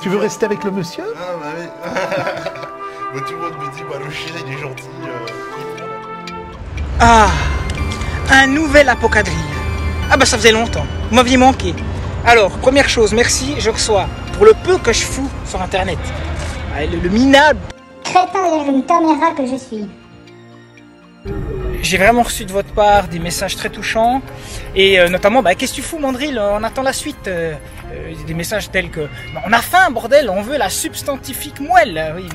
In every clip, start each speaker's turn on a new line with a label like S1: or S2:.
S1: Tu veux rester avec le monsieur
S2: Ah bah oui. Bah, tout le monde me dit, bah, le chien il est gentil. euh,
S3: Ah Un nouvel apocadrille. Ah bah ça faisait longtemps. Vous m'aviez manqué. Alors, première chose, merci, je reçois pour le peu que je fous sur internet. Ah, Le, le minable.
S4: Crétin et une caméra que je suis.
S3: J'ai vraiment reçu de votre part des messages très touchants. Et euh, notamment, bah, qu'est-ce que tu fous, Mandril On attend la suite. Euh, euh, des messages tels que bah, on a faim, bordel, on veut la substantifique moelle. euh, Oui.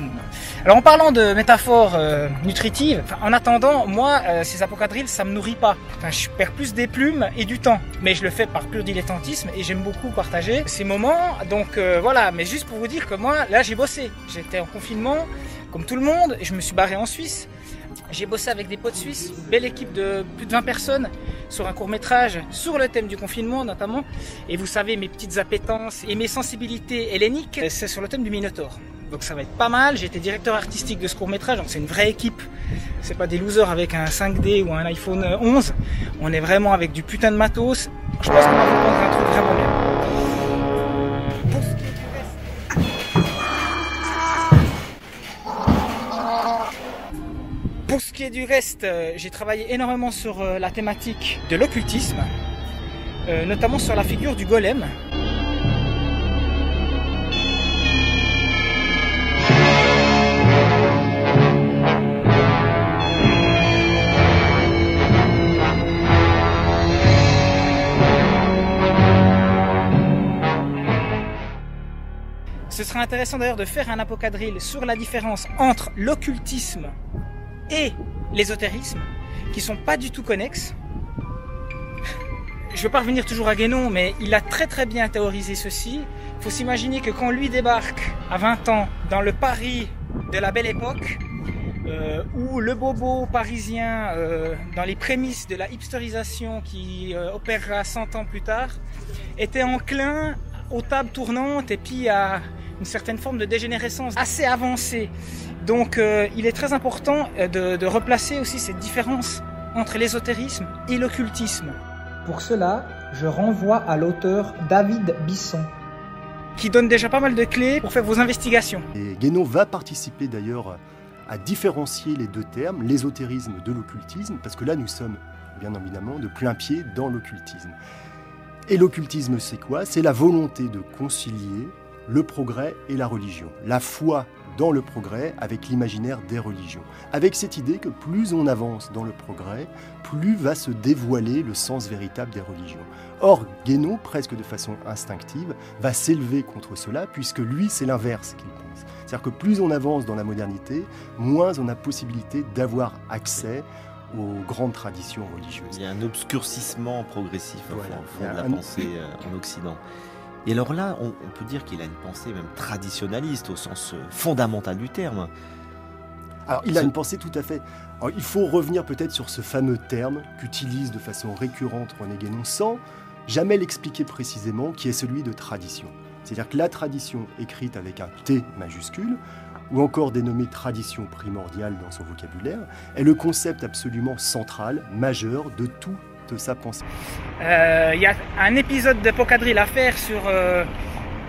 S3: Alors en parlant de métaphores euh, nutritives, en attendant, moi, euh, ces apocadrilles, ça me nourrit pas. Je perds plus des plumes et du temps. Mais je le fais par pur dilettantisme et j'aime beaucoup partager ces moments. Donc euh, voilà, mais juste pour vous dire que moi, là, j'ai bossé. J'étais en confinement, comme tout le monde, et je me suis barré en Suisse. J'ai bossé avec des potes suisses, belle équipe de plus de 20 personnes sur un court métrage sur le thème du confinement notamment. Et vous savez, mes petites appétences et mes sensibilités helléniques, c'est sur le thème du Minotaure. Donc ça va être pas mal. J'étais directeur artistique de ce court métrage, donc c'est une vraie équipe. C'est pas des losers avec un 5D ou un iPhone 11. On est vraiment avec du putain de matos. Je pense qu'on va vous prendre un truc vraiment bien. Pour ce qui est du reste, euh, j'ai travaillé énormément sur euh, la thématique de l'occultisme, euh, notamment sur la figure du golem. Ce sera intéressant d'ailleurs de faire un apocadrille sur la différence entre l'occultisme et l'ésotérisme, qui sont pas du tout connexes. Je veux pas revenir toujours à Guénon, mais il a très très bien théorisé ceci. Faut s'imaginer que quand lui débarque à 20 ans dans le Paris de la belle époque, euh, où le bobo parisien, euh, dans les prémices de la hipsterisation qui euh, opérera 100 ans plus tard, était enclin aux tables tournantes et puis à une certaine forme de dégénérescence assez avancée. Donc euh, il est très important euh, de, de replacer aussi cette différence entre l'ésotérisme et l'occultisme. Pour cela, je renvoie à l'auteur David Bisson, qui donne déjà pas mal de clés pour faire vos investigations.
S5: Et Guénon va participer d'ailleurs à différencier les deux termes, l'ésotérisme de l'occultisme, parce que là nous sommes bien évidemment de plein pied dans l'occultisme. Et l'occultisme c'est quoi? C'est la volonté de concilier le progrès et la religion, la foi dans le progrès avec l'imaginaire des religions, avec cette idée que plus on avance dans le progrès, plus va se dévoiler le sens véritable des religions. Or, Guénon, presque de façon instinctive, va s'élever contre cela, puisque lui, c'est l'inverse qu'il pense. C'est-à-dire que plus on avance dans la modernité, moins on a possibilité d'avoir accès aux grandes traditions religieuses.
S6: Il y a un obscurcissement progressif au
S5: Voilà.
S6: fond- fond de la
S5: un-
S6: pensée euh, en Occident. Et alors là, on, on peut dire qu'il a une pensée même traditionnaliste au sens euh, fondamental du terme.
S5: Alors, il a une pensée tout à fait. Alors, il faut revenir peut-être sur ce fameux terme qu'utilise de façon récurrente René Guénon sans jamais l'expliquer précisément, qui est celui de tradition. C'est-à-dire que la tradition écrite avec un T majuscule, ou encore dénommée tradition primordiale dans son vocabulaire, est le concept absolument central, majeur de toute sa pensée.
S3: Euh, Il y a un épisode de Pocadrille à faire sur euh,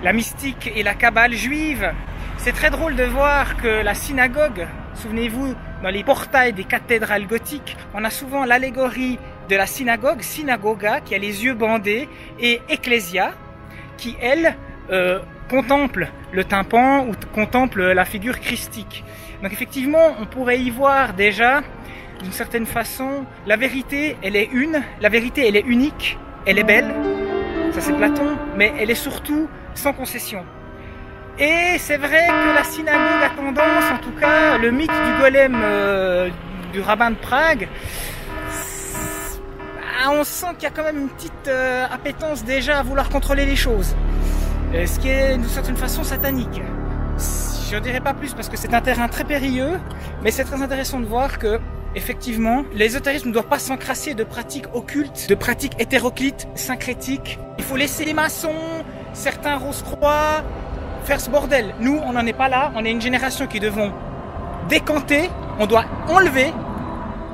S3: la mystique et la cabale juive. C'est très drôle de voir que la synagogue, souvenez-vous, dans les portails des cathédrales gothiques, on a souvent l'allégorie de la synagogue, synagoga, qui a les yeux bandés, et ecclesia, qui, elle, euh, contemple le tympan ou contemple la figure christique. Donc effectivement, on pourrait y voir déjà, d'une certaine façon, la vérité, elle est une, la vérité, elle est unique, elle est belle, ça c'est Platon, mais elle est surtout sans concession. Et c'est vrai que la synagogue a tendance, en tout cas, le mythe du golem euh, du rabbin de Prague, ah, on sent qu'il y a quand même une petite euh, appétence déjà à vouloir contrôler les choses. Ce qui est d'une certaine façon satanique. Je ne dirais pas plus parce que c'est un terrain très périlleux, mais c'est très intéressant de voir que Effectivement, l'ésotérisme ne doit pas s'encrasser de pratiques occultes, de pratiques hétéroclites, syncrétiques. Il faut laisser les maçons, certains rose-croix, faire ce bordel. Nous, on n'en est pas là. On est une génération qui devons décanter, on doit enlever,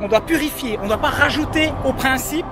S3: on doit purifier, on ne doit pas rajouter au principe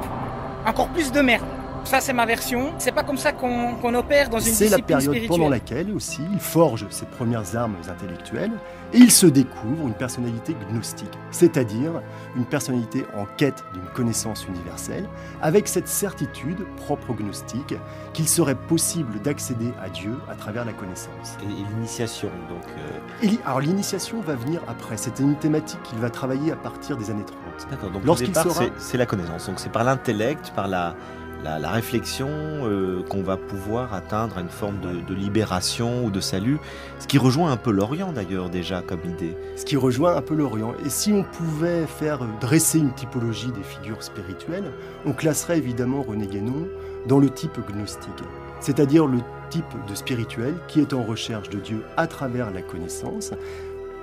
S3: encore plus de merde. Ça, c'est ma version. C'est pas comme ça qu'on opère dans une
S5: C'est la
S3: discipline
S5: période
S3: spirituelle.
S5: pendant laquelle aussi il forge ses premières armes intellectuelles et il se découvre une personnalité gnostique, c'est-à-dire une personnalité en quête d'une connaissance universelle, avec cette certitude propre au gnostique qu'il serait possible d'accéder à Dieu à travers la connaissance.
S6: Et, et l'initiation, donc. euh,
S5: Et alors l'initiation va venir après, c'était une thématique qu'il va travailler à partir des années 30.
S6: D'accord, donc
S5: Lorsqu'il sera-
S6: c'est- c'est la connaissance. Donc c'est par l'intellect, par la, la, réflexion euh, qu'on va pouvoir atteindre une forme de, libération ou de salut. Ce qui rejoint un peu l'Orient d'ailleurs déjà comme idée.
S5: Ce qui rejoint un peu l'Orient. Et si on pouvait faire dresser une typologie des figures spirituelles, on classerait évidemment René Guénon dans le type gnostique, c'est-à-dire le type de spirituel qui est en recherche de Dieu à travers la connaissance,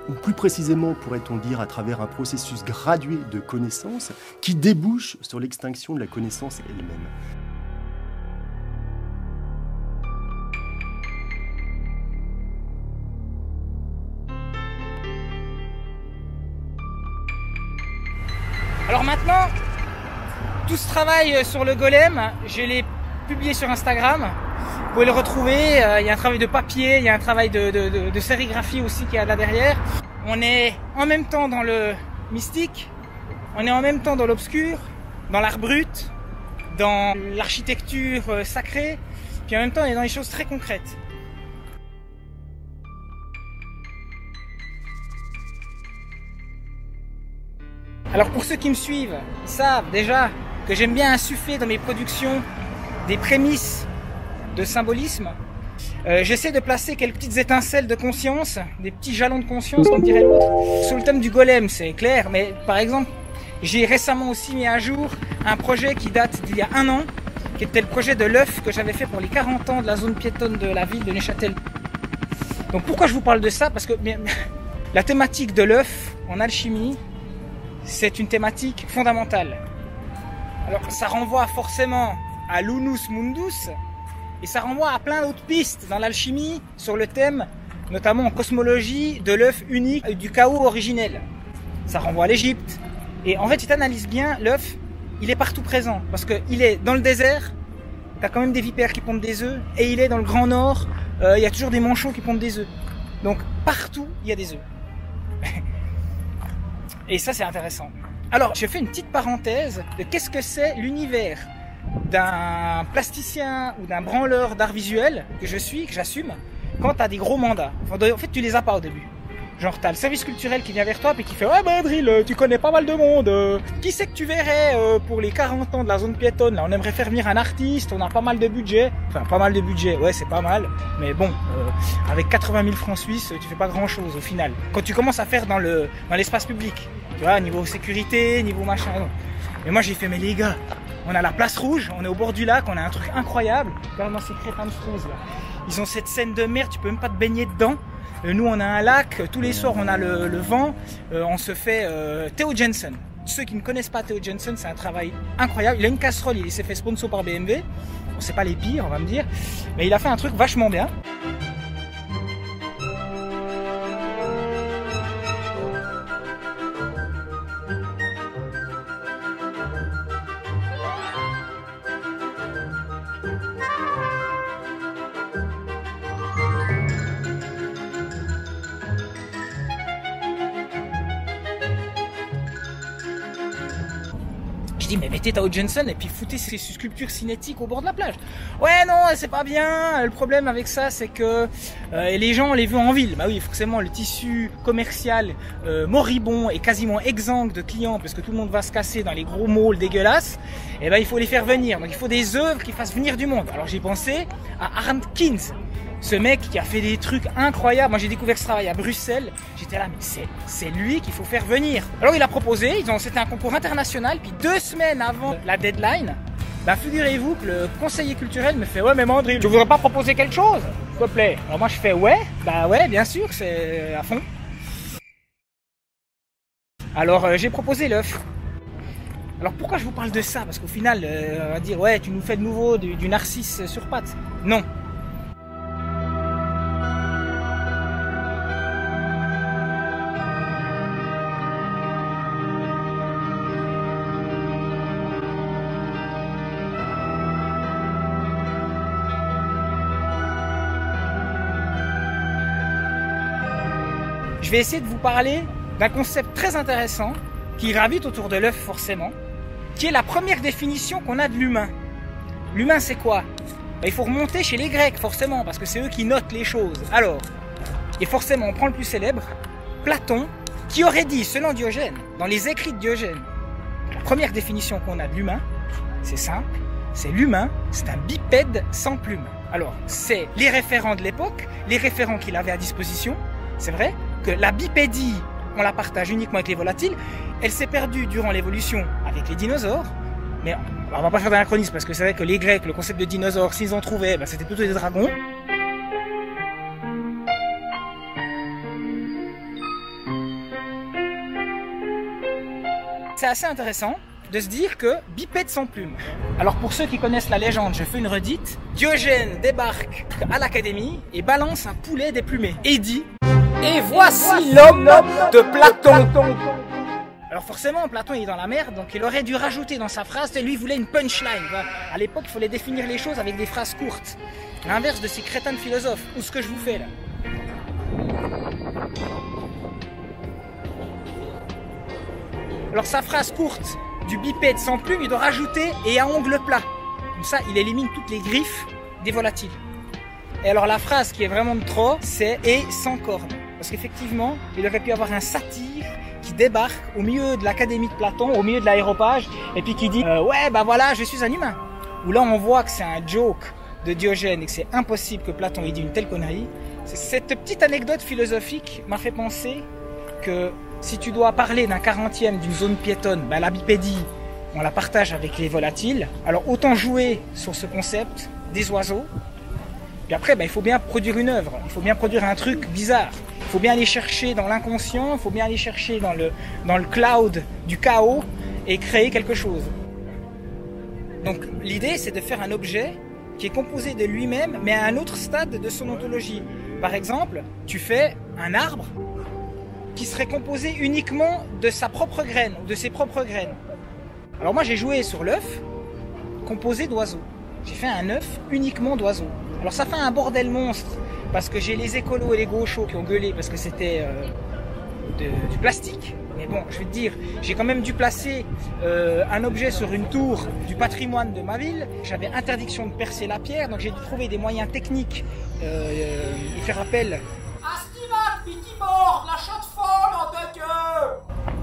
S5: ou plus précisément pourrait-on dire à travers un processus gradué de connaissance qui débouche sur l'extinction de la connaissance elle-même.
S3: Alors maintenant, tout ce travail sur le golem, je l'ai publié sur Instagram. Vous pouvez le retrouver. euh, Il y a un travail de papier, il y a un travail de, de- sérigraphie aussi qui est là derrière. On est en même temps dans le mystique, on est en même temps dans l'obscur, dans l'art brut, dans l'architecture euh, sacrée, puis en même temps on est dans les choses très concrètes. Alors pour ceux qui me suivent, ils savent déjà que j'aime bien insuffler dans mes productions des prémices de symbolisme. Euh, J'essaie de placer quelques petites étincelles de conscience, des petits jalons de conscience, comme dirait l'autre. Sur le thème du golem, c'est clair, mais par exemple, j'ai récemment aussi mis à jour un projet qui date d'il y a un an, qui était le projet de l'œuf que j'avais fait pour les 40 ans de la zone piétonne de la ville de Neuchâtel. Donc pourquoi je vous parle de ça? Parce que la thématique de l'œuf en alchimie, c'est une thématique fondamentale. Alors ça renvoie forcément à l'unus mundus et ça renvoie à plein d'autres pistes dans l'alchimie sur le thème, notamment en cosmologie, de l'œuf unique du chaos originel. Ça renvoie à l'Égypte. Et en fait, si tu analyses bien, l'œuf, il est partout présent parce qu'il est dans le désert, tu as quand même des vipères qui pondent des œufs, et il est dans le Grand Nord, euh, il y a toujours des manchots qui pondent des œufs. Donc partout, il y a des œufs. Et ça, c'est intéressant. Alors, je fais une petite parenthèse de qu'est-ce que c'est l'univers d'un plasticien ou d'un branleur d'art visuel que je suis, que j'assume, quand tu as des gros mandats. En fait, tu les as pas au début. Genre, t'as le service culturel qui vient vers toi et qui fait Ouais, ben, Drill, tu connais pas mal de monde. euh, Qui c'est que tu verrais euh, pour les 40 ans de la zone piétonne? Là, on aimerait faire venir un artiste, on a pas mal de budget. Enfin, pas mal de budget, ouais, c'est pas mal. Mais bon, euh, avec 80 000 francs suisses, tu fais pas grand chose au final. Quand tu commences à faire dans le dans l'espace public, tu vois, niveau sécurité, niveau machin. Mais moi, j'ai fait Mais les gars, on a la place rouge, on est au bord du lac, on a un truc incroyable. Regarde dans ces crétins de là. Ils ont cette scène de mer, tu peux même pas te baigner dedans. Euh, nous, on a un lac, tous les soirs, on a le, vent, euh, on se fait euh, Theo Jensen. ceux qui ne connaissent pas Theo Jensen, c'est un travail incroyable. Il a une casserole, il s'est fait sponsor par BMW. Bon, c'est pas les pires, on va me dire, mais il a fait un truc vachement bien. Jensen et puis foutez ces sculptures cinétiques au bord de la plage. Ouais, non, c'est pas bien. Le problème avec ça, c'est que euh, les gens les veulent en ville. Bah oui, forcément, le tissu commercial euh, moribond est quasiment exsangue de clients parce que tout le monde va se casser dans les gros malls dégueulasses. Et ben, il faut les faire venir. Donc, il faut des œuvres qui fassent venir du monde. Alors, j'ai pensé à Arndt Kins. Ce mec qui a fait des trucs incroyables. Moi, j'ai découvert ce travail à Bruxelles. J'étais là, mais c'est, lui qu'il faut faire venir. Alors, il a proposé. Ils c'était un concours international. Puis deux semaines avant la deadline, bah, figurez-vous que le conseiller culturel me fait, ouais, mais Mandry, tu voudrais pas proposer quelque chose? S'il te plaît? Alors, moi, je fais, ouais, bah, ouais, bien sûr, c'est à fond. Alors, euh, j'ai proposé l'œuf. Alors pourquoi je vous parle de ça? Parce qu'au final, euh, on va dire, ouais, tu nous fais de nouveau du, du narcisse sur pattes. Non. Je vais essayer de vous parler d'un concept très intéressant qui gravite autour de l'œuf forcément, qui est la première définition qu'on a de l'humain. L'humain c'est quoi? Ben, Il faut remonter chez les Grecs forcément, parce que c'est eux qui notent les choses. Alors, et forcément on prend le plus célèbre, Platon, qui aurait dit, selon Diogène, dans les écrits de Diogène, la première définition qu'on a de l'humain, c'est simple, c'est l'humain, c'est un bipède sans plume. Alors, c'est les référents de l'époque, les référents qu'il avait à disposition. C'est vrai que la bipédie, on la partage uniquement avec les volatiles. Elle s'est perdue durant l'évolution avec les dinosaures. Mais on va pas faire d'anachronisme parce que c'est vrai que les Grecs, le concept de dinosaure, s'ils en trouvaient, ben, c'était plutôt des dragons. C'est assez intéressant de se dire que bipède sans plume. Alors pour ceux qui connaissent la légende, je fais une redite. Diogène débarque à l'académie et balance un poulet déplumé. Et dit Et voici l'homme de Platon. Alors forcément, Platon il est dans la merde, donc il aurait dû rajouter dans sa phrase, lui voulait une punchline. À l'époque, il fallait définir les choses avec des phrases courtes. L'inverse de ces crétins de philosophes, ou ce que je vous fais là. Alors sa phrase courte du bipède sans plume, il doit rajouter et à ongle plat. Comme ça, il élimine toutes les griffes des volatiles. Et alors la phrase qui est vraiment de trop, c'est et sans cornes. Parce qu'effectivement, il aurait pu avoir un satyre qui débarque au milieu de l'académie de Platon, au milieu de l'aéropage, et puis qui dit euh, ouais bah voilà, je suis un humain. Où là on voit que c'est un joke de Diogène et que c'est impossible que Platon ait dit une telle connerie. Cette petite anecdote philosophique m'a fait penser que si tu dois parler d'un quarantième d'une zone piétonne, ben la bipédie, on la partage avec les volatiles. Alors autant jouer sur ce concept des oiseaux. Puis après, ben, il faut bien produire une œuvre. Il faut bien produire un truc bizarre. Il faut bien aller chercher dans l'inconscient. Il faut bien aller chercher dans le, dans le cloud du chaos et créer quelque chose. Donc l'idée, c'est de faire un objet qui est composé de lui-même, mais à un autre stade de son ontologie. Par exemple, tu fais un arbre qui serait composé uniquement de sa propre graine, de ses propres graines. Alors moi j'ai joué sur l'œuf composé d'oiseaux. J'ai fait un œuf uniquement d'oiseaux. Alors ça fait un bordel monstre parce que j'ai les écolos et les gauchos qui ont gueulé parce que c'était euh, du plastique. Mais bon, je vais te dire, j'ai quand même dû placer euh, un objet sur une tour du patrimoine de ma ville. J'avais interdiction de percer la pierre, donc j'ai dû trouver des moyens techniques euh, et faire appel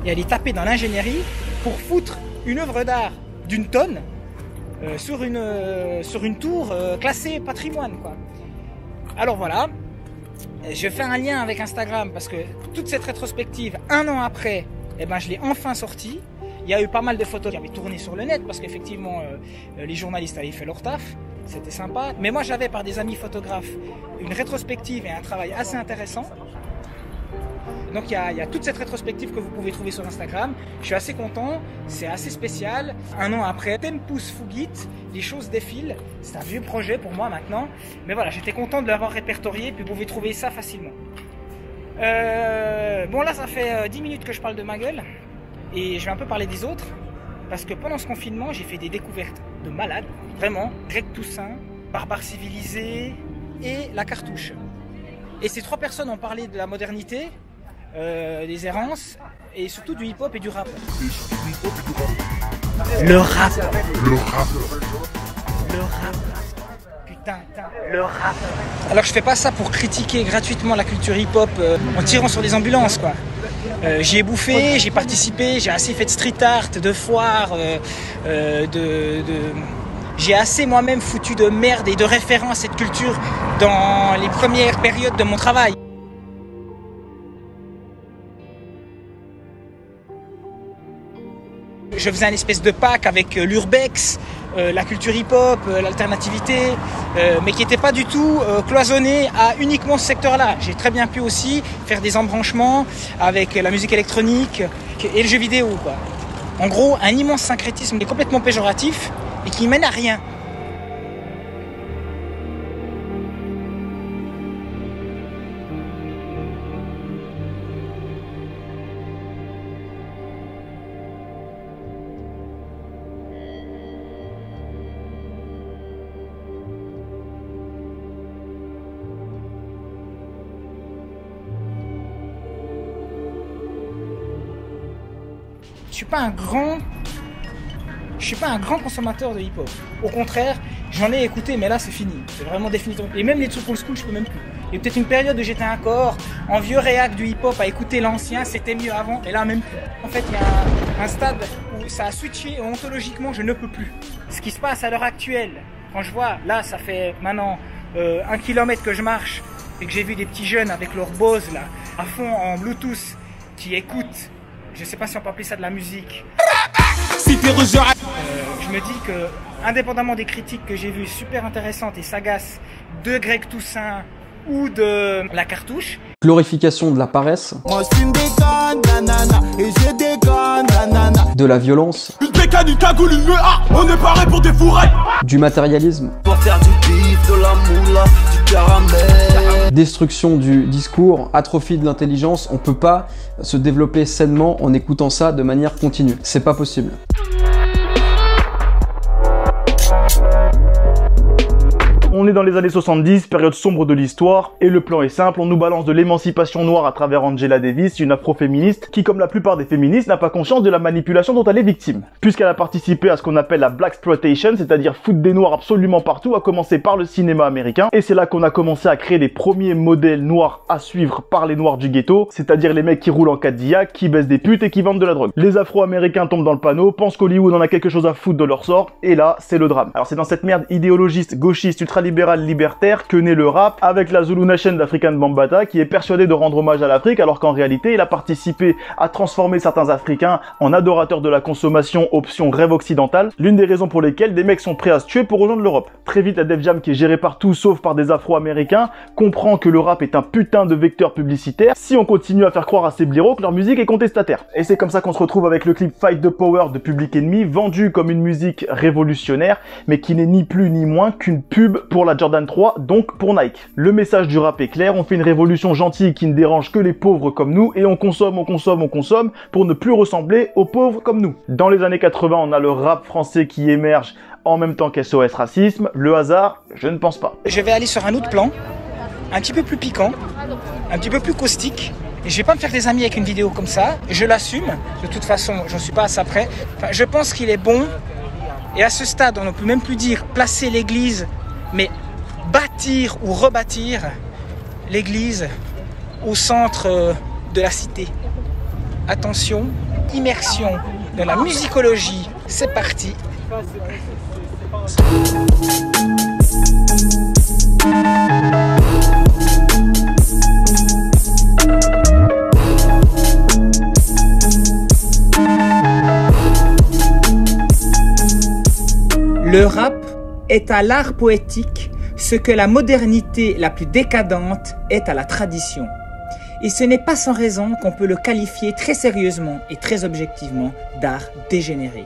S3: et aller taper dans l'ingénierie pour foutre une œuvre d'art d'une tonne sur, une, euh, sur une tour euh, classée patrimoine. Quoi. Alors voilà, je fais un lien avec Instagram parce que toute cette rétrospective, un an après, eh ben, je l'ai enfin sortie. Il y a eu pas mal de photos qui avaient tourné sur le net parce qu'effectivement, euh, les journalistes avaient fait leur taf. C'était sympa. Mais moi, j'avais par des amis photographes une rétrospective et un travail assez intéressant. Donc il y, a, toute cette rétrospective que vous pouvez trouver sur Instagram. Je suis assez content, c'est assez spécial. Un an après, Tempus Fugit, les choses défilent. C'est un vieux projet pour moi maintenant. Mais voilà, j'étais content de l'avoir répertorié, puis vous pouvez trouver ça facilement. Euh, bon là, ça fait euh, 10 minutes que je parle de ma gueule. Et je vais un peu parler des autres. Parce que pendant ce confinement, j'ai fait des découvertes de malades. Vraiment. Greg Toussaint, Barbare Civilisé et La Cartouche. Et ces trois personnes ont parlé de la modernité, euh, des errances et surtout du hip-hop et du rap. Le rap.
S2: Le rap.
S3: Le rap. Putain, le rap. Alors je fais pas ça pour critiquer gratuitement la culture hip-hop euh, en tirant sur les ambulances quoi. Euh, j'y ai bouffé, j'ai participé, j'ai assez fait de street art, de foire, euh, euh, de, de- j'ai assez moi-même foutu de merde et de référents à cette culture dans les premières périodes de mon travail. Je faisais un espèce de pack avec euh, l'urbex, euh, la culture hip-hop, euh, l'alternativité, mais qui n'était pas du tout cloisonné à uniquement ce secteur-là. J'ai très bien pu aussi faire des embranchements avec la musique électronique et le jeu vidéo. En gros, un immense syncrétisme qui est complètement péjoratif et qui mène à rien. Pas un grand je suis pas un grand consommateur de hip-hop. Au contraire, j'en ai écouté, mais là c'est fini. C'est vraiment définitivement. Et même les trucs old school, je peux même plus. Il y a peut-être une période où j'étais encore en vieux réac du hip-hop à écouter l'ancien, c'était mieux avant, et là même plus. En fait, il y a un, stade où ça a switché et ontologiquement, je ne peux plus. Ce qui se passe à l'heure actuelle, quand je vois, là, ça fait maintenant euh, un kilomètre que je marche et que j'ai vu des petits jeunes avec leur Bose là, à fond en Bluetooth, qui écoutent, je sais pas si on peut appeler ça de la musique, euh, je me dis que, indépendamment des critiques que j'ai vues super intéressantes et sagaces de Greg Toussaint ou de la cartouche,
S7: glorification de la paresse, de la violence,
S8: Une bécane, une cagoule, une mea, on est paré pour des fourrailles.
S7: du matérialisme,
S8: Pour faire du bif, de la moula, du caramel.
S7: destruction du discours, atrophie de l'intelligence, on peut pas se développer sainement en écoutant ça de manière continue. C'est pas possible.
S9: On est dans les années 70, période sombre de l'histoire, et le plan est simple, on nous balance de l'émancipation noire à travers Angela Davis, une afro-féministe qui, comme la plupart des féministes, n'a pas conscience de la manipulation dont elle est victime. Puisqu'elle a participé à ce qu'on appelle la Black Exploitation, c'est-à-dire foutre des noirs absolument partout, à commencer par le cinéma américain, et c'est là qu'on a commencé à créer les premiers modèles noirs à suivre par les noirs du ghetto, c'est-à-dire les mecs qui roulent en Cadillac, qui baissent des putes et qui vendent de la drogue. Les afro-américains tombent dans le panneau, pensent qu'Hollywood en a quelque chose à foutre de leur sort, et là, c'est le drame. Alors c'est dans cette merde idéologiste, gauchiste, ultralibérale, libertaire que naît le rap avec la Zulu Nation d'African Bambata qui est persuadé de rendre hommage à l'Afrique alors qu'en réalité il a participé à transformer certains Africains en adorateurs de la consommation option rêve occidental, l'une des raisons pour lesquelles des mecs sont prêts à se tuer pour rejoindre l'Europe. Très vite la Def Jam qui est gérée partout sauf par des Afro-Américains comprend que le rap est un putain de vecteur publicitaire si on continue à faire croire à ces blaireaux que leur musique est contestataire. Et c'est comme ça qu'on se retrouve avec le clip Fight the Power de Public Enemy vendu comme une musique révolutionnaire mais qui n'est ni plus ni moins qu'une pub pour la Jordan 3 donc pour Nike. Le message du rap est clair, on fait une révolution gentille qui ne dérange que les pauvres comme nous et on consomme, on consomme, on consomme pour ne plus ressembler aux pauvres comme nous. Dans les années 80, on a le rap français qui émerge en même temps qu'SOS Racisme. Le hasard, je ne pense pas.
S3: je vais aller sur un autre plan, un petit peu plus piquant, un petit peu plus caustique. Je vais pas me faire des amis avec une vidéo comme ça. Je l'assume. De toute façon, j'en suis pas à ça près. Enfin, je pense qu'il est bon. Et à ce stade, on ne peut même plus dire placer l'église, mais bâtir ou rebâtir l'église au centre euh, de la cité. Attention, immersion dans la musicologie. C'est parti. Le rap est à l'art poétique ce que la modernité la plus décadente est à la tradition. et ce n'est pas sans raison qu'on peut le qualifier très sérieusement et très objectivement d'art dégénéré,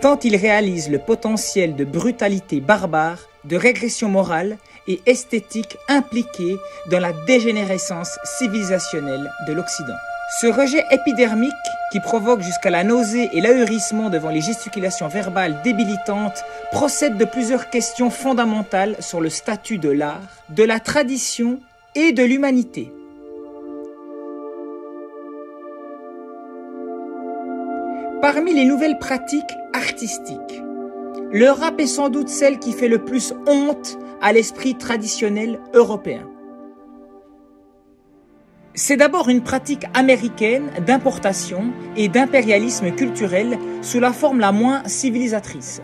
S3: tant il réalise le potentiel de brutalité barbare, de régression morale et esthétique impliqué dans la dégénérescence civilisationnelle de l'Occident. Ce rejet épidermique qui provoque jusqu'à la nausée et l'ahurissement devant les gesticulations verbales débilitantes procède de plusieurs questions fondamentales sur le statut de l'art, de la tradition et de l'humanité. Parmi les nouvelles pratiques artistiques, le rap est sans doute celle qui fait le plus honte à l'esprit traditionnel européen. C'est d'abord une pratique américaine d'importation et d'impérialisme culturel sous la forme la moins civilisatrice.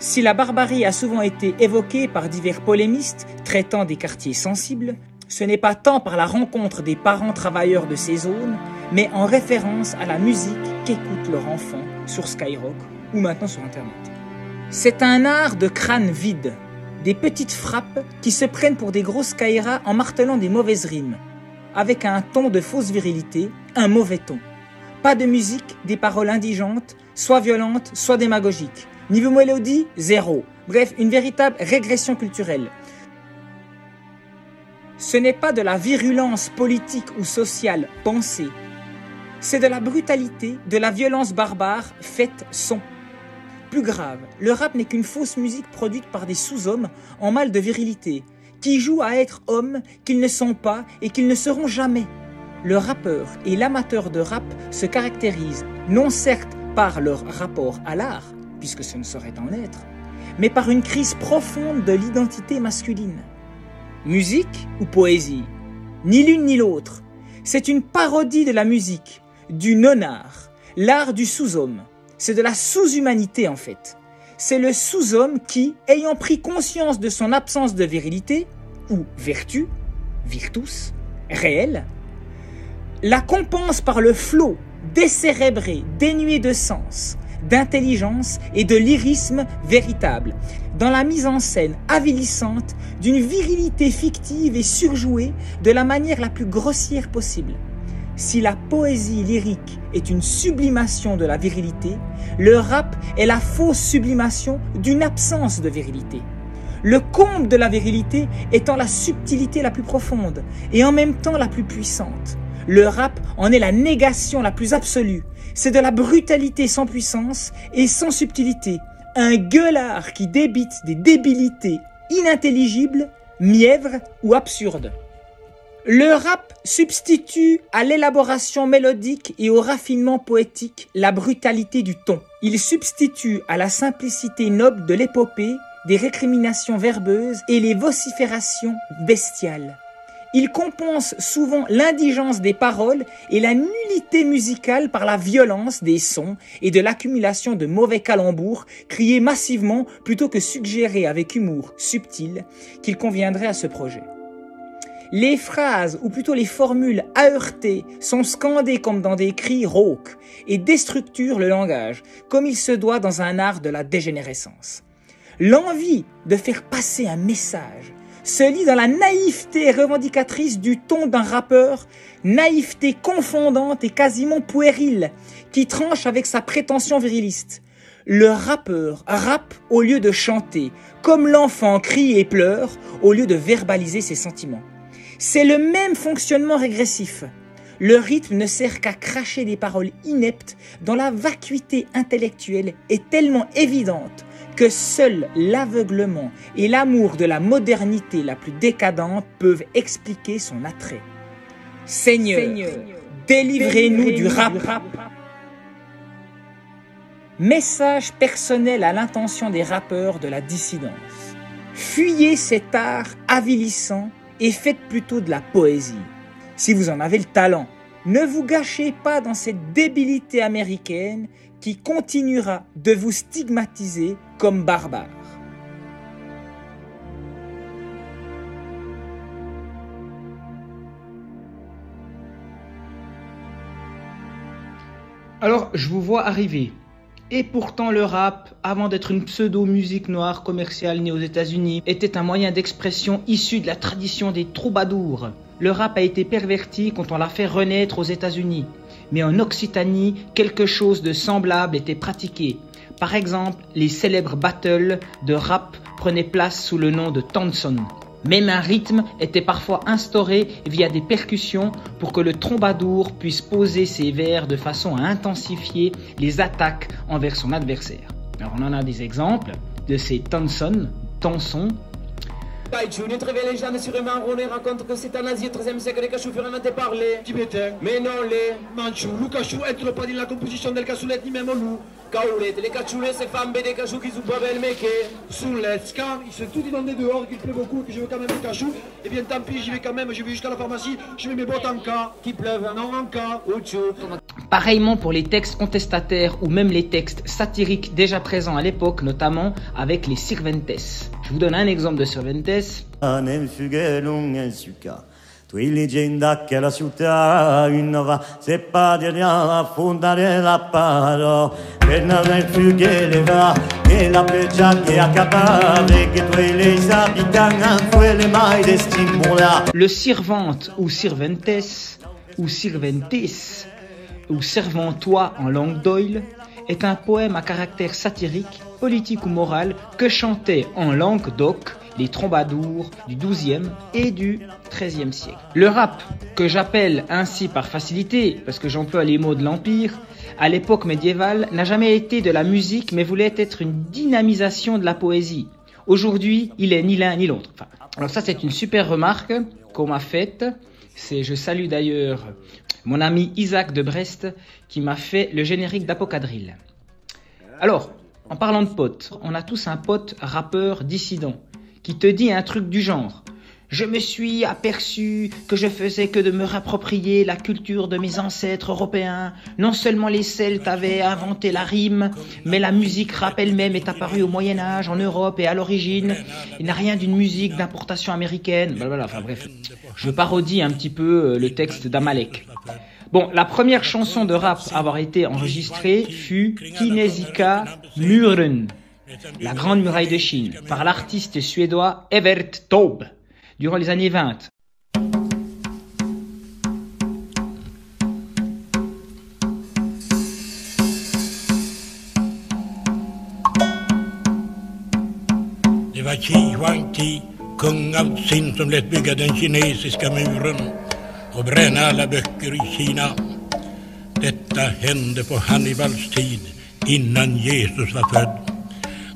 S3: Si la barbarie a souvent été évoquée par divers polémistes traitant des quartiers sensibles, ce n'est pas tant par la rencontre des parents travailleurs de ces zones, mais en référence à la musique qu'écoutent leurs enfants sur Skyrock ou maintenant sur Internet. C'est un art de crâne vide, des petites frappes qui se prennent pour des grosses caïras en martelant des mauvaises rimes, avec un ton de fausse virilité, un mauvais ton. Pas de musique, des paroles indigentes, soit violentes, soit démagogiques. Niveau mélodie, zéro. Bref, une véritable régression culturelle. Ce n'est pas de la virulence politique ou sociale pensée. C'est de la brutalité, de la violence barbare faite son. Plus grave, le rap n'est qu'une fausse musique produite par des sous-hommes en mal de virilité, qui jouent à être hommes qu'ils ne sont pas et qu'ils ne seront jamais. Le rappeur et l'amateur de rap se caractérisent non certes par leur rapport à l'art, puisque ce ne saurait en être, mais par une crise profonde de l'identité masculine. Musique ou poésie Ni l'une ni l'autre. C'est une parodie de la musique, du non-art, l'art du sous-homme. C'est de la sous-humanité en fait c'est le sous-homme qui, ayant pris conscience de son absence de virilité, ou vertu, virtus, réelle, la compense par le flot décérébré, dénué de sens, d'intelligence et de lyrisme véritable, dans la mise en scène avilissante d'une virilité fictive et surjouée de la manière la plus grossière possible. Si la poésie lyrique est une sublimation de la virilité, le rap est la fausse sublimation d'une absence de virilité. Le comble de la virilité étant la subtilité la plus profonde et en même temps la plus puissante. Le rap en est la négation la plus absolue. C'est de la brutalité sans puissance et sans subtilité. Un gueulard qui débite des débilités inintelligibles, mièvres ou absurdes. Le rap substitue à l'élaboration mélodique et au raffinement poétique la brutalité du ton. Il substitue à la simplicité noble de l'épopée des récriminations verbeuses et les vociférations bestiales. Il compense souvent l'indigence des paroles et la nullité musicale par la violence des sons et de l'accumulation de mauvais calembours criés massivement plutôt que suggérés avec humour subtil qu'il conviendrait à ce projet. Les phrases, ou plutôt les formules aheurtées, sont scandées comme dans des cris rauques et déstructurent le langage, comme il se doit dans un art de la dégénérescence. L'envie de faire passer un message se lit dans la naïveté revendicatrice du ton d'un rappeur, naïveté confondante et quasiment puérile, qui tranche avec sa prétention viriliste. Le rappeur rappe au lieu de chanter, comme l'enfant crie et pleure au lieu de verbaliser ses sentiments. C'est le même fonctionnement régressif. Le rythme ne sert qu'à cracher des paroles ineptes dont la vacuité intellectuelle est tellement évidente que seul l'aveuglement et l'amour de la modernité la plus décadente peuvent expliquer son attrait. Seigneur, délivrez-nous du rap. Message personnel à l'intention des rappeurs de la dissidence. Fuyez cet art avilissant et faites plutôt de la poésie. Si vous en avez le talent, ne vous gâchez pas dans cette débilité américaine qui continuera de vous stigmatiser comme barbare.
S10: Alors, je vous vois arriver.
S3: Et pourtant le rap, avant d'être une pseudo-musique noire commerciale née aux États-Unis, était un moyen d'expression issu de la tradition des troubadours. Le rap a été perverti quand on l'a fait renaître aux États-Unis. Mais en Occitanie, quelque chose de semblable était pratiqué. Par exemple, les célèbres battles de rap prenaient place sous le nom de Tonson. Même un rythme était parfois instauré via des percussions pour que le troubadour puisse poser ses vers de façon à intensifier les attaques envers son adversaire. Alors on en a des exemples de ces tonsons, tonsons.
S10: Kaiju, une très vieille légende sur un marronné raconte que c'est en Asie au XIIIe siècle les cachous furent inventés par les Tibétains. Mais non, les Manchus. Le cachou entre pas dans la composition del cassoulet ni même loup. Kaoulet, les cachoulets, c'est femmes des cachous qui sont pas belles.
S11: Sous l'est, quand il se tout inondé dehors, qu'il pleut beaucoup, que je veux quand même des cachous, eh bien tant pis, j'y vais quand même, je vais jusqu'à la pharmacie, je mets mes bottes en cas.
S10: Qui pleuve,
S11: Non, en cas.
S10: Ouchou.
S3: Pareillement pour les textes contestataires ou même les textes satiriques déjà présents à l'époque, notamment avec les Cervantes. Je vous donne un exemple de Cervantes.
S12: nel fughelung suka. Tu leggenda che la città innova, se padria a fondare la paro, per nel fughele va, che la peggia che accapave, che tu le abitants, quelle mai destimula.
S3: Le Sirvante ou Sirventes ou Sirventes ou Servantois en langue d'Oil est un poème à caractère satirique, politique ou moral que chantaient en langue d'oc les troubadours du XIIe et du XIIIe siècle. Le rap, que j'appelle ainsi par facilité, parce que j'emploie les mots de l'Empire, à l'époque médiévale, n'a jamais été de la musique, mais voulait être une dynamisation de la poésie. Aujourd'hui, il est ni l'un ni l'autre. Alors ça, c'est une super remarque qu'on m'a faite. C'est, je salue d'ailleurs mon ami Isaac de Brest qui m'a fait le générique d'Apocadrille. Alors, en parlant de potes, on a tous un pote rappeur dissident qui te dit un truc du genre. Je me suis aperçu que je faisais que de me rapproprier la culture de mes ancêtres européens. Non seulement les Celtes avaient inventé la rime, mais la musique rap elle-même est apparue au Moyen Âge en Europe et à l'origine, il n'a rien d'une musique d'importation américaine. Enfin bref, je parodie un petit peu euh, le texte d'Amalek. Bon, la première chanson de rap à avoir été enregistrée fut Kinesika Muren, la grande muraille de Chine, par l'artiste suédois Evert Taube, durant les années 20.
S13: Det var Qi Huangti, kung av Xin, som lät bygga den kinesiska muren och bränna alla böcker i Kina. Detta hände på Hannibals tid, innan Jesus var född.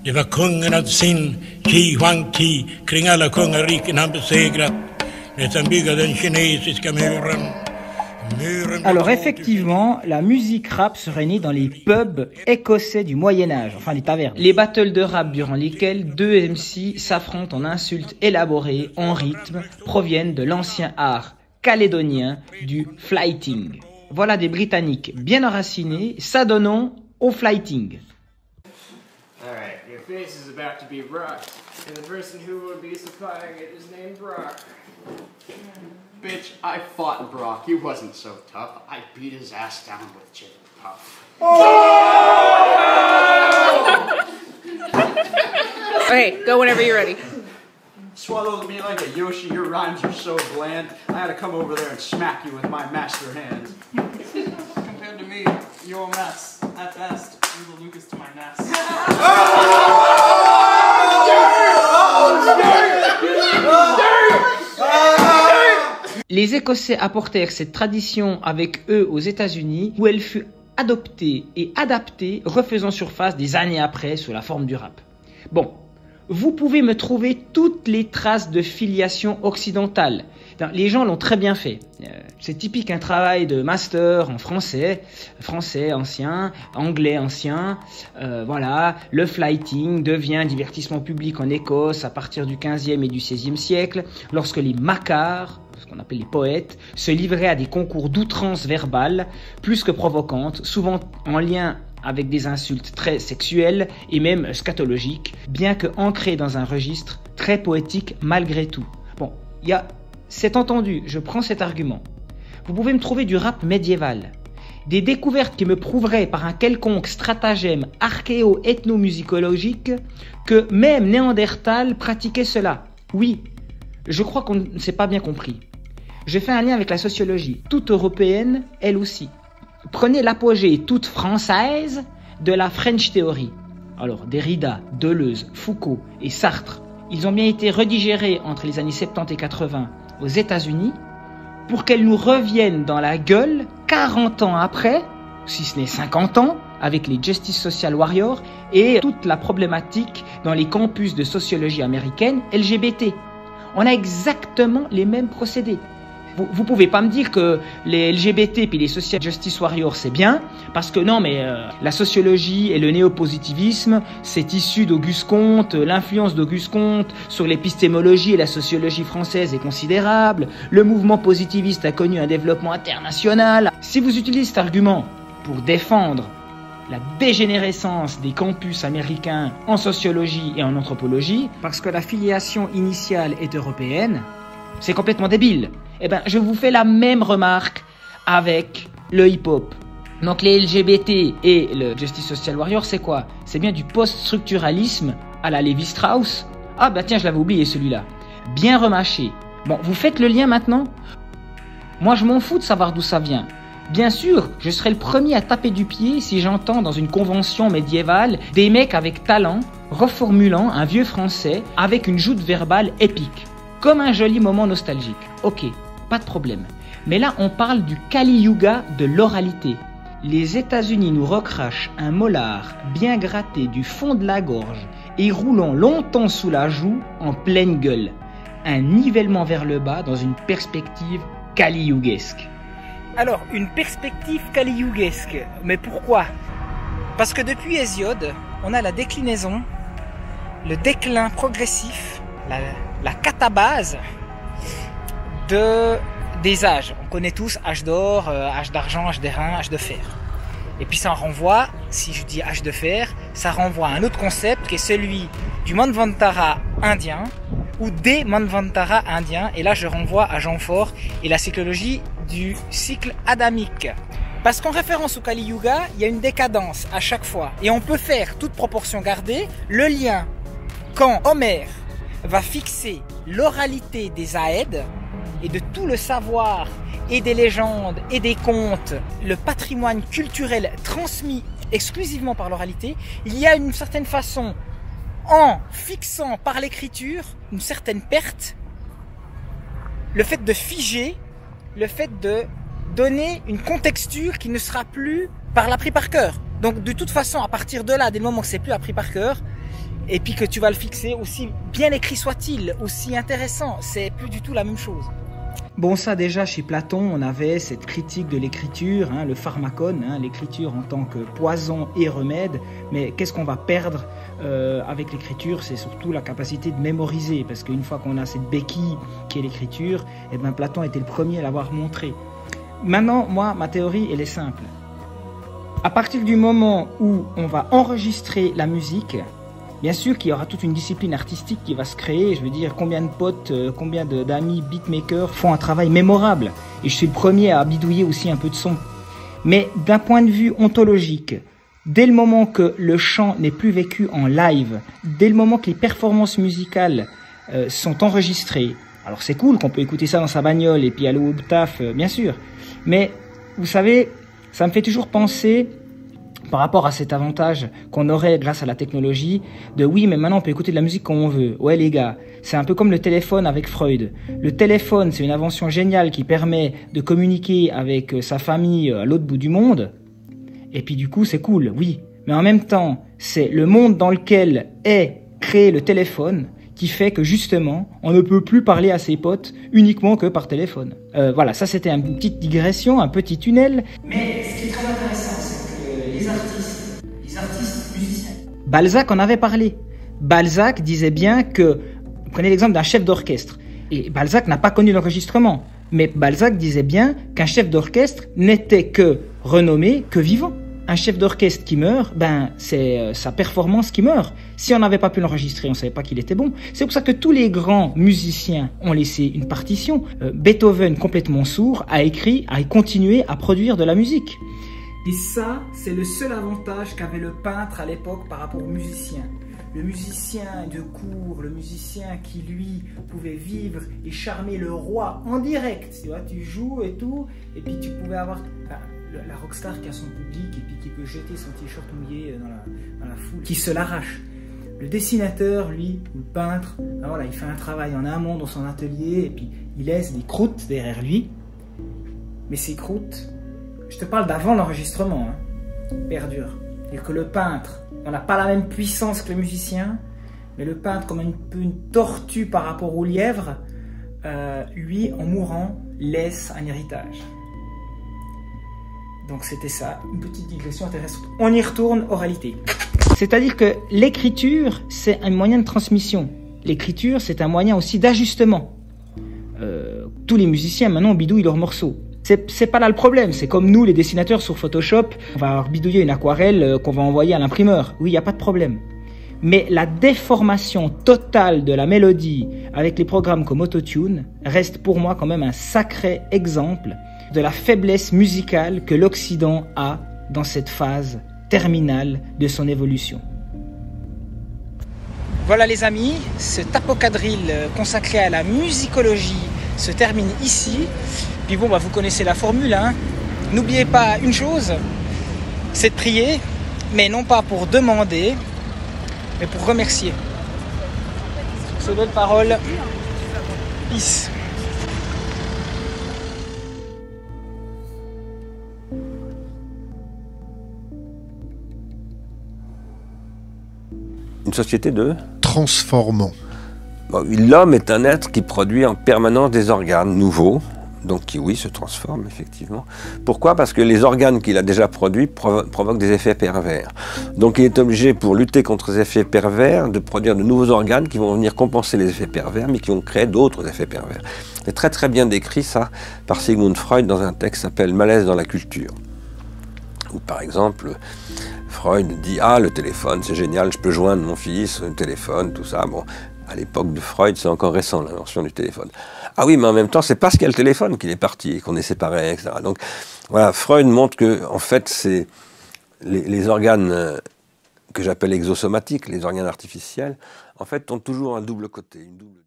S13: Det var kungen av Xin, Qi Huangti, kring alla kungariken han besegrat, lät han bygga den kinesiska muren. Muren
S3: Alors effectivement, la musique rap serait née dans les pubs écossais du Moyen Âge, enfin les tavernes. Les battles de rap durant lesquels deux MC s'affrontent en insultes élaborées, en rythme, proviennent de l'ancien art calédonien du flighting. Voilà des Britanniques bien enracinés, s'adonnant au flighting.
S14: Alright, your face is about to be rocked, and the person who will be supplying it is named Brock.
S15: Bitch, I fought Brock. He wasn't so tough. I beat his ass down with chicken puff.
S16: Okay, go whenever you're ready.
S15: Swallowed me like a Yoshi. Your rhymes are so bland. I had to come over there and smack you with my master hands.
S17: Compared to me, you're a mess. At best, you're the Lucas to my Ness.
S3: Les Écossais apportèrent cette tradition avec eux aux États-Unis où elle fut adoptée et adaptée, refaisant surface des années après sous la forme du rap. Bon, vous pouvez me trouver toutes les traces de filiation occidentale. Les gens l'ont très bien fait. Euh, C'est typique un travail de master en français, français ancien, anglais ancien. Euh, voilà, le flighting devient divertissement public en Écosse à partir du 15e et du 16e siècle, lorsque les macars, ce qu'on appelle les poètes, se livraient à des concours d'outrance verbale, plus que provocantes, souvent en lien avec des insultes très sexuelles et même scatologiques, bien que ancrées dans un registre très poétique malgré tout. Bon, il y a, c'est entendu, je prends cet argument. Vous pouvez me trouver du rap médiéval. des découvertes qui me prouveraient par un quelconque stratagème archéo-ethnomusicologique que même Néandertal pratiquait cela. Oui, je crois qu'on ne s'est pas bien compris. Je fais un lien avec la sociologie, toute européenne, elle aussi. Prenez l'apogée toute française de la French Theory. Alors, Derrida, Deleuze, Foucault et Sartre, ils ont bien été redigérés entre les années 70 et 80 aux États-Unis pour qu'elles nous reviennent dans la gueule 40 ans après, si ce n'est 50 ans, avec les Justice Social Warriors et toute la problématique dans les campus de sociologie américaine LGBT. On a exactement les mêmes procédés. Vous, vous pouvez pas me dire que les LGBT puis les social justice warriors c'est bien, parce que non, mais euh, la sociologie et le néopositivisme, c'est issu d'Auguste Comte, l'influence d'Auguste Comte sur l'épistémologie et la sociologie française est considérable, le mouvement positiviste a connu un développement international. Si vous utilisez cet argument pour défendre la dégénérescence des campus américains en sociologie et en anthropologie, parce que la filiation initiale est européenne, c'est complètement débile. Eh ben, je vous fais la même remarque avec le hip-hop. Donc les LGBT et le Justice Social Warrior, c'est quoi? C'est bien du post-structuralisme à la Lévi-Strauss. Ah bah tiens, je l'avais oublié celui-là. Bien remâché. Bon, vous faites le lien maintenant? Moi, je m'en fous de savoir d'où ça vient. Bien sûr, je serai le premier à taper du pied si j'entends dans une convention médiévale des mecs avec talent reformulant un vieux français avec une joute verbale épique. Comme un joli moment nostalgique. Ok, pas de problème. Mais là, on parle du Kali Yuga de l'oralité. Les États-Unis nous recrachent un molar bien gratté du fond de la gorge et roulant longtemps sous la joue en pleine gueule. Un nivellement vers le bas dans une perspective kali-yugesque. Alors, une perspective kali-yugesque. Mais pourquoi? Parce que depuis Hésiode, on a la déclinaison, le déclin progressif, la, la catabase de, des âges. On connaît tous âge d'or, euh, âge d'argent, âge d'airain, âge de fer. Et puis ça renvoie, si je dis âge de fer, ça renvoie à un autre concept qui est celui du Manvantara indien ou des Manvantara indiens. Et là, je renvoie à Jean Fort et la psychologie du cycle adamique. Parce qu'en référence au Kali Yuga, il y a une décadence à chaque fois. Et on peut faire, toute proportion gardée, le lien quand Homère va fixer l'oralité des Aèdes et de tout le savoir et des légendes et des contes, le patrimoine culturel transmis exclusivement par l'oralité, il y a une certaine façon, en fixant par l'écriture une certaine perte, le fait de figer, le fait de donner une contexture qui ne sera plus par l'appris par cœur. Donc de toute façon, à partir de là, dès le moment que c'est plus appris par cœur, et puis que tu vas le fixer, aussi bien écrit soit-il, aussi intéressant, c'est plus du tout la même chose. Bon, ça déjà, chez Platon, on avait cette critique de l'écriture, hein, le pharmacone, hein, l'écriture en tant que poison et remède. Mais qu'est-ce qu'on va perdre euh, avec l'écriture? C'est surtout la capacité de mémoriser, parce qu'une fois qu'on a cette béquille qui est l'écriture, eh ben, Platon était le premier à l'avoir montré. Maintenant, moi, ma théorie, elle est simple. À partir du moment où on va enregistrer la musique, Bien sûr qu'il y aura toute une discipline artistique qui va se créer. Je veux dire, combien de potes, euh, combien d'amis beatmakers font un travail mémorable. Et je suis le premier à bidouiller aussi un peu de son. Mais d'un point de vue ontologique, dès le moment que le chant n'est plus vécu en live, dès le moment que les performances musicales euh, sont enregistrées, alors c'est cool qu'on peut écouter ça dans sa bagnole et puis aller au taf, euh, bien sûr. Mais vous savez, ça me fait toujours penser par rapport à cet avantage qu'on aurait grâce à la technologie de oui mais maintenant on peut écouter de la musique comme on veut. Ouais les gars, c'est un peu comme le téléphone avec Freud. Le téléphone c'est une invention géniale qui permet de communiquer avec sa famille à l'autre bout du monde. Et puis du coup c'est cool, oui. Mais en même temps c'est le monde dans lequel est créé le téléphone qui fait que justement, on ne peut plus parler à ses potes uniquement que par téléphone. Euh, voilà, ça c'était une petite digression, un petit tunnel. Mais ce qui est très intéressant, Balzac en avait parlé. Balzac disait bien que, prenez l'exemple d'un chef d'orchestre. Et Balzac n'a pas connu l'enregistrement. Mais Balzac disait bien qu'un chef d'orchestre n'était que renommé que vivant un chef d'orchestre qui meurt, ben c'est euh, sa performance qui meurt. Si on n'avait pas pu l'enregistrer, on ne savait pas qu'il était bon. C'est pour ça que tous les grands musiciens ont laissé une partition. Euh, Beethoven, complètement sourd, a écrit, a continué à produire de la musique. Et ça, c'est le seul avantage qu'avait le peintre à l'époque par rapport au musicien. Le musicien de cour, le musicien qui lui pouvait vivre et charmer le roi en direct. Tu vois, tu joues et tout, et puis tu pouvais avoir la rockstar qui a son public et puis qui peut jeter son t-shirt mouillé dans la, dans la foule, qui se l'arrache. Le dessinateur, lui, ou le peintre, ben voilà, il fait un travail en amont dans son atelier et puis il laisse des croûtes derrière lui. Mais ces croûtes, je te parle d'avant l'enregistrement, hein, perdurent. Et que le peintre, on n'a pas la même puissance que le musicien, mais le peintre, comme une tortue par rapport au lièvre, euh, lui, en mourant, laisse un héritage. Donc c'était ça, une petite digression intéressante. On y retourne oralité. C'est-à-dire que l'écriture, c'est un moyen de transmission. L'écriture, c'est un moyen aussi d'ajustement. Euh, tous les musiciens maintenant bidouillent leurs morceaux. C'est pas là le problème, c'est comme nous les dessinateurs sur Photoshop, on va bidouiller une aquarelle euh, qu'on va envoyer à l'imprimeur. Oui, il n'y a pas de problème. Mais la déformation totale de la mélodie avec les programmes comme Autotune reste pour moi quand même un sacré exemple de la faiblesse musicale que l'Occident a dans cette phase terminale de son évolution. Voilà les amis, ce tapocadrille euh, consacré à la musicologie se termine ici. Puis bon, bah, vous connaissez la formule. Hein. N'oubliez pas une chose, c'est de prier, mais non pas pour demander, mais pour remercier. Sur ces belles paroles, peace.
S18: Une société de
S19: Transformant.
S18: L'homme est un être qui produit en permanence des organes nouveaux, donc qui, oui, se transforme effectivement. Pourquoi? Parce que les organes qu'il a déjà produits provo- provoquent des effets pervers. Donc il est obligé, pour lutter contre ces effets pervers, de produire de nouveaux organes qui vont venir compenser les effets pervers, mais qui vont créer d'autres effets pervers. C'est très très bien décrit ça par Sigmund Freud dans un texte qui s'appelle Malaise dans la culture. Ou par exemple, Freud dit Ah, le téléphone, c'est génial, je peux joindre mon fils, le téléphone, tout ça. Bon, à l'époque de Freud, c'est encore récent l'invention du téléphone. Ah oui, mais en même temps, c'est parce qu'il y a le téléphone qu'il est parti et qu'on est séparés, etc. Donc voilà, Freud montre que, en fait, c'est les, les organes euh, que j'appelle exosomatiques, les organes artificiels, en fait, ont toujours un double côté. Une double...